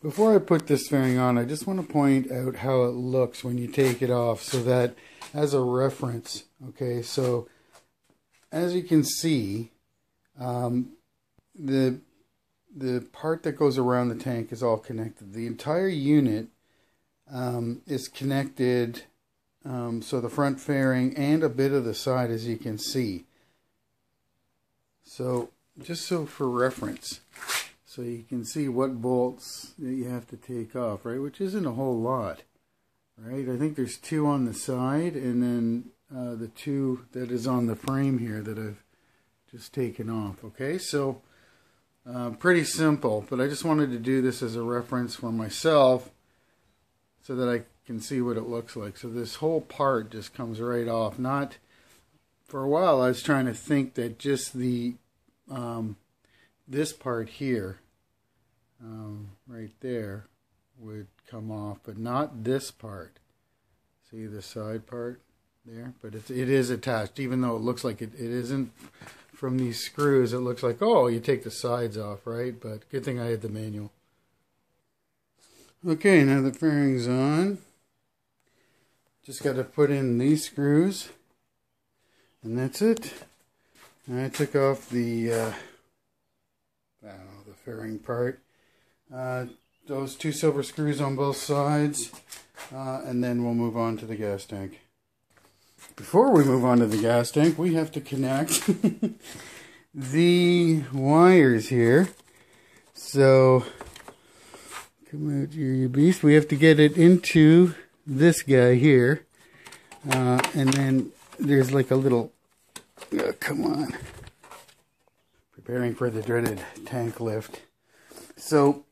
Before I put this fairing on, I just want to point out how it looks when you take it off so that as a reference, okay, so as you can see, um, the the part that goes around the tank is all connected. The entire unit um, is connected, um, so the front fairing and a bit of the side, as you can see. So, just so for reference, so you can see what bolts that you have to take off, right? Which isn't a whole lot, right? I think there's two on the side and then uh, the two that is on the frame here that I've just taken off, okay? So, uh, pretty simple, but I just wanted to do this as a reference for myself so that I can see what it looks like. So this whole part just comes right off. Not, for a while I was trying to think that just the, um, this part here um, right there would come off, but not this part. See the side part there? But it's, it is attached, even though it looks like it, it isn't from these screws. It looks like, oh, you take the sides off, right? But good thing I had the manual. Okay, now the fairing's on. Just got to put in these screws. And that's it. And I took off the, uh, I the fairing part. Uh, those two silver screws on both sides, uh, and then we'll move on to the gas tank. Before we move on to the gas tank, we have to connect the wires here. So, come out here, you beast. We have to get it into this guy here. Uh, and then there's like a little, oh, come on, preparing for the dreaded tank lift. So,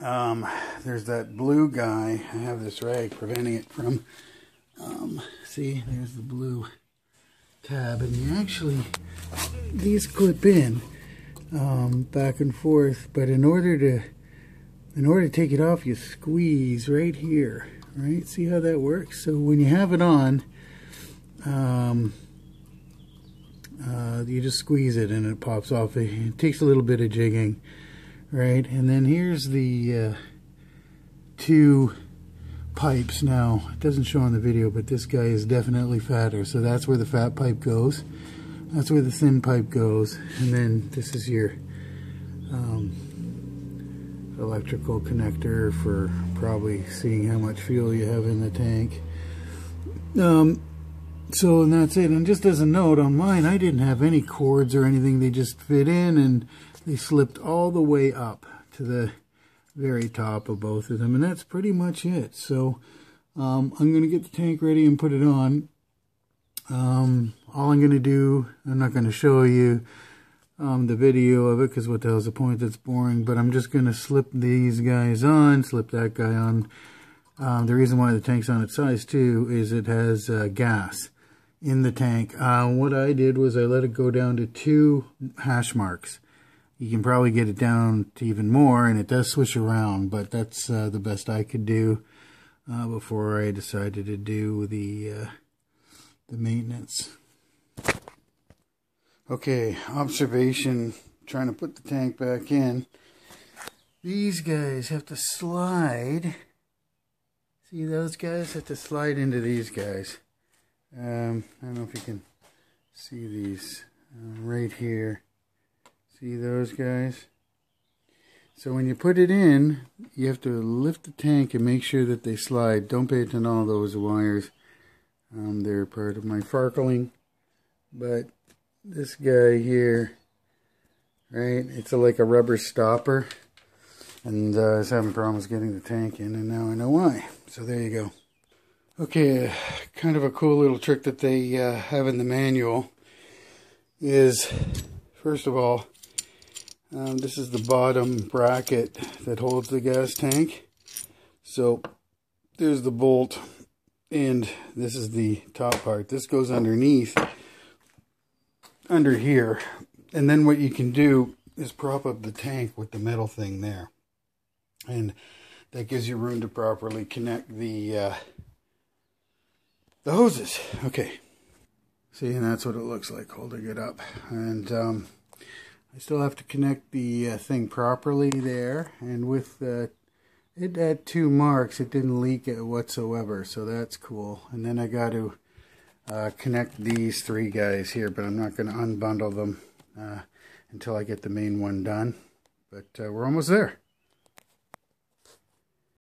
um, there's that blue guy. I have this rag preventing it from, um, see, there's the blue tab. And you actually, these clip in um, back and forth. But in order to, in order to take it off, you squeeze right here. Right? See how that works? So when you have it on, um, uh, you just squeeze it and it pops off. It takes a little bit of jigging right? And then here's the uh, two pipes. Now, it doesn't show on the video, but this guy is definitely fatter. So that's where the fat pipe goes. That's where the thin pipe goes. And then this is your um, electrical connector for probably seeing how much fuel you have in the tank. Um, so that's it. And just as a note, on mine, I didn't have any cords or anything. They just fit in and they slipped all the way up to the very top of both of them. And that's pretty much it. So um, I'm going to get the tank ready and put it on. Um, all I'm going to do, I'm not going to show you um, the video of it because what the hell's the point? That's boring. But I'm just going to slip these guys on, slip that guy on. Um, the reason why the tank's on its size too is it has uh, gas in the tank. Uh, what I did was I let it go down to two hash marks you can probably get it down to even more, and it does switch around, but that's uh, the best I could do uh, before I decided to do the uh, the maintenance. Okay, observation, trying to put the tank back in. These guys have to slide. See those guys have to slide into these guys. Um, I don't know if you can see these uh, right here. See those guys? So when you put it in, you have to lift the tank and make sure that they slide. Don't pay attention to all those wires. Um, they're part of my farkling. But this guy here, right, it's a, like a rubber stopper. And uh, I was having problems getting the tank in, and now I know why. So there you go. Okay, kind of a cool little trick that they uh, have in the manual is, first of all, um, this is the bottom bracket that holds the gas tank. So there's the bolt and this is the top part. This goes underneath, under here. And then what you can do is prop up the tank with the metal thing there. And that gives you room to properly connect the uh, the hoses. Okay. See, and that's what it looks like holding it up. And um, I still have to connect the uh, thing properly there, and with uh, it at two marks, it didn't leak it whatsoever, so that's cool. And then I got to uh, connect these three guys here, but I'm not going to unbundle them uh, until I get the main one done. But uh, we're almost there.